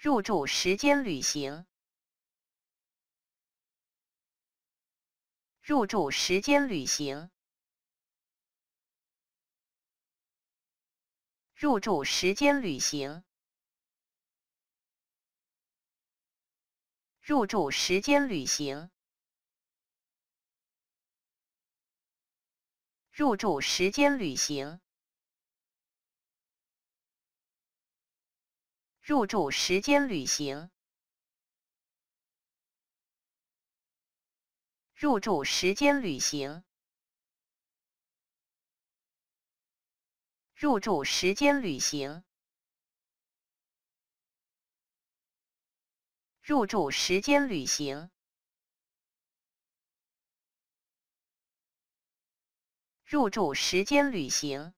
入住时间旅行，入住时间旅行，入住时间旅行，入住时间旅行，入住时间旅行。入住时间旅行，入住时间旅行，入住时间旅行，入住时间旅行，入住时间旅行。